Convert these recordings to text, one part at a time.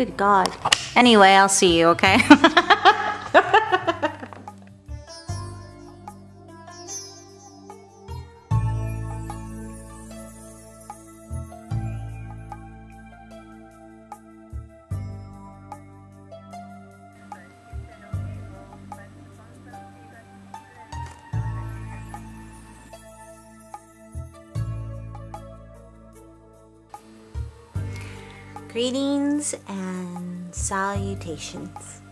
Good God. Anyway, I'll see you, okay? Greetings and salutations.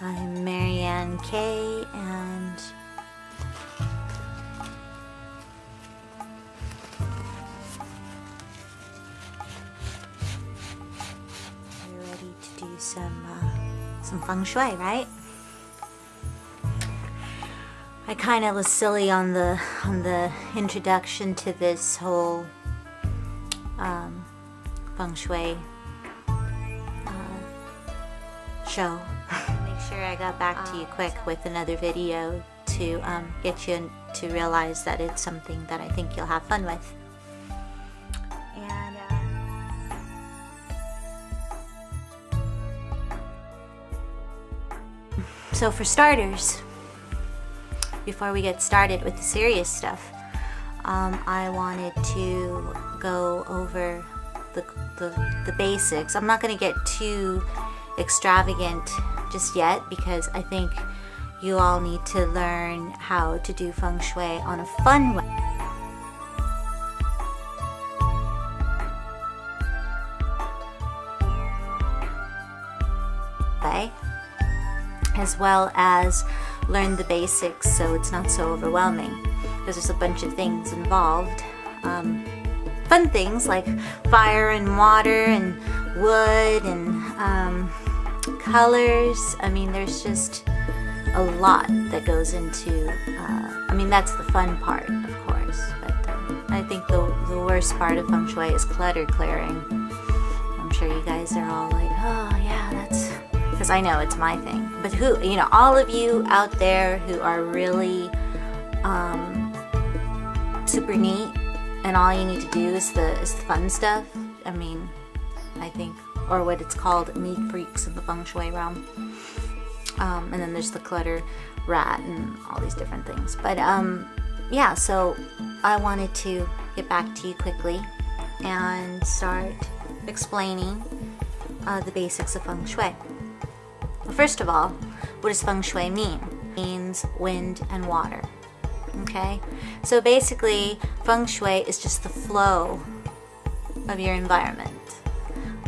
I'm Maryann Kay and we're ready to do some uh, some feng shui, right? I kind of was silly on the on the introduction to this whole um, feng shui uh, show. Make sure I got back to you quick with another video to um, get you to realize that it's something that I think you'll have fun with. Uh, so for starters, before we get started with the serious stuff, um, I wanted to go over the, the, the basics. I'm not going to get too extravagant just yet because I think you all need to learn how to do feng shui on a fun way. As well as learn the basics so it's not so overwhelming because there's a bunch of things involved. Um, fun things like fire and water and wood and um, colors. I mean, there's just a lot that goes into. Uh, I mean, that's the fun part, of course. But uh, I think the the worst part of feng shui is clutter clearing. I'm sure you guys are all like, oh yeah, that's because I know it's my thing. But who, you know, all of you out there who are really um, super neat and all you need to do is the is the fun stuff. I mean, I think, or what it's called, neat freaks in the feng shui realm. Um, and then there's the clutter rat and all these different things. But um, yeah, so I wanted to get back to you quickly and start explaining uh, the basics of feng shui. First of all, what does feng shui mean? It means wind and water. Okay, so basically, feng shui is just the flow of your environment.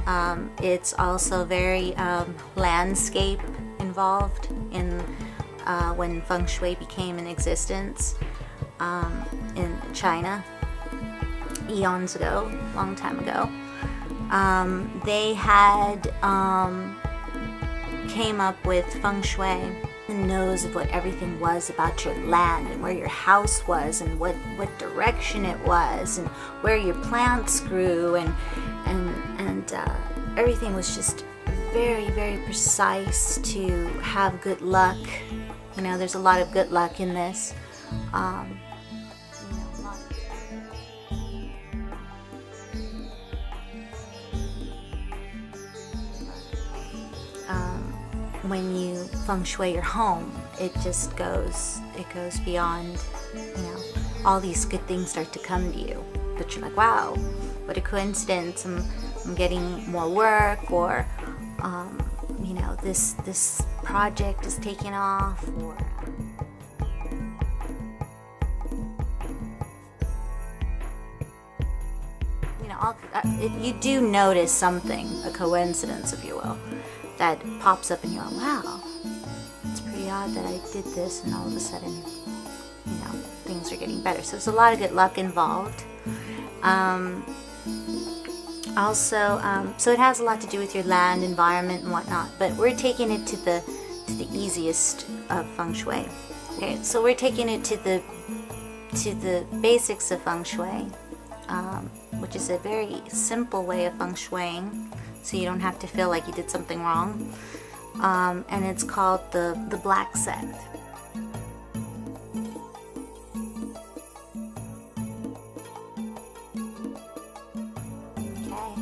Um, it's also very um, landscape involved in uh, when feng shui became in existence um, in China eons ago, long time ago. Um, they had um, came up with feng shui knows of what everything was about your land and where your house was and what, what direction it was and where your plants grew and and and uh, everything was just very very precise to have good luck. You know there's a lot of good luck in this. Um, when you feng shui your home, it just goes it goes beyond, you know, all these good things start to come to you. But you're like, wow, what a coincidence! I'm, I'm getting more work, or um, you know, this this project is taking off, or you know, all, uh, it, you do notice something, a coincidence, if you will that pops up and you're like, wow, it's pretty odd that I did this and all of a sudden, you know, things are getting better. So there's a lot of good luck involved. Um, also, um, so it has a lot to do with your land, environment, and whatnot. But we're taking it to the to the easiest of feng shui. Okay, so we're taking it to the to the basics of feng shui, um, which is a very simple way of feng shuiing so you don't have to feel like you did something wrong. Um, and it's called the, the Black Sect. Okay.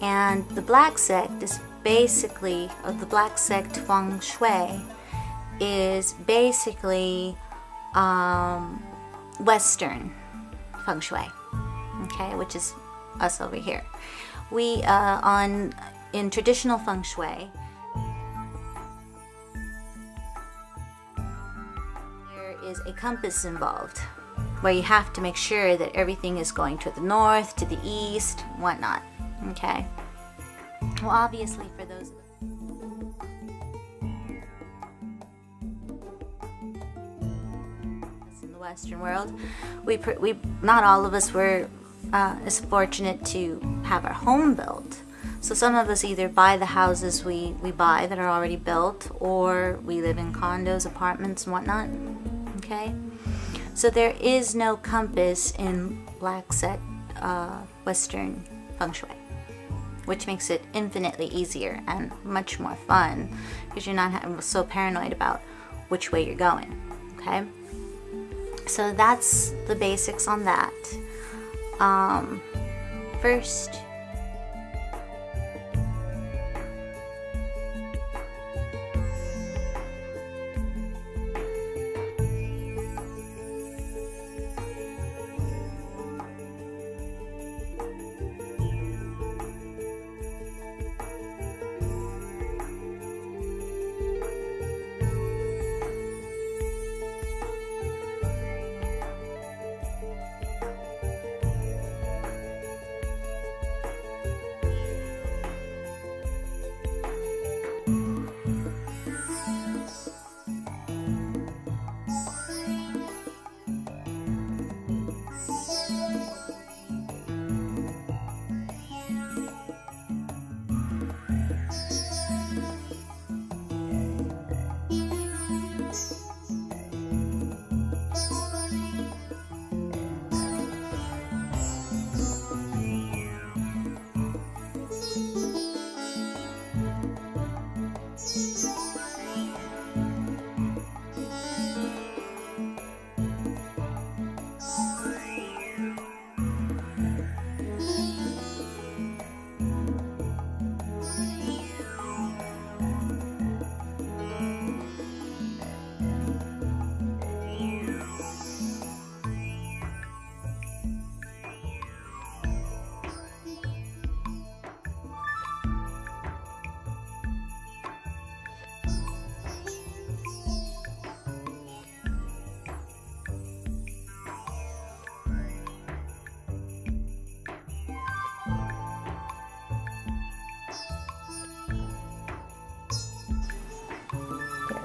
And the black sect is basically, of the black sect feng shui, is basically um, Western feng shui, okay, which is us over here. We uh, on in traditional feng shui. There is a compass involved where you have to make sure that everything is going to the north, to the east, whatnot. Okay. Well, obviously, for those. in the Western world, we we not all of us were uh, as fortunate to have our home built. So some of us either buy the houses we we buy that are already built, or we live in condos, apartments, and whatnot. Okay. So there is no compass in black sect uh, Western feng shui which makes it infinitely easier and much more fun because you're not so paranoid about which way you're going. Okay, so that's the basics on that. Um, first,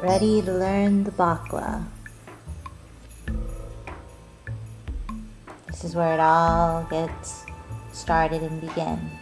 Ready to learn the bagua. This is where it all gets started and begins.